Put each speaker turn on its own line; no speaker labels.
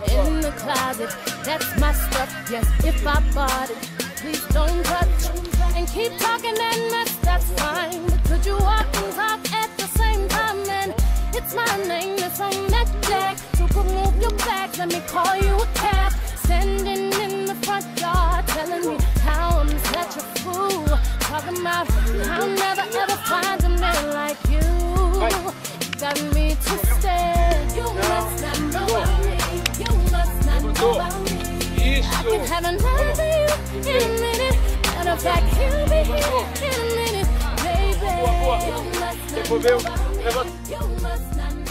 closet. That's my stuff, yes, if I bought it. Please don't touch and keep talking that mess, that's fine. But could you walk and talk at the same time? And it's my name that's on that jack. So come move your back, let me call you a cab. Standing in the front yard, telling me how I'm such a fool. Talking about I'll never minute, baby.
Boa, boa.
You must not
Devolveu.
know